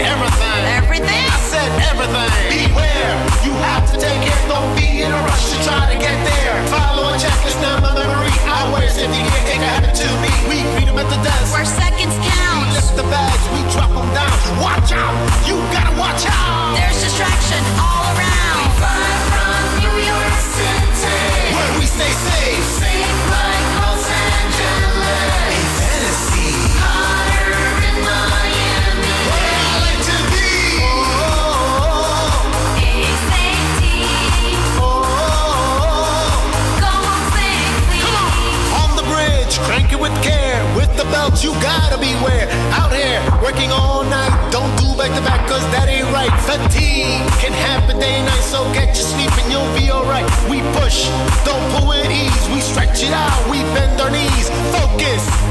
everything. Everything. I said everything. Beware. with the belt, you gotta beware. Out here, working all night, don't do back to back, cause that ain't right. Fatigue can happen day and night, so get your sleep and you'll be alright. We push, don't pull it ease, we stretch it out, we bend our knees, focus.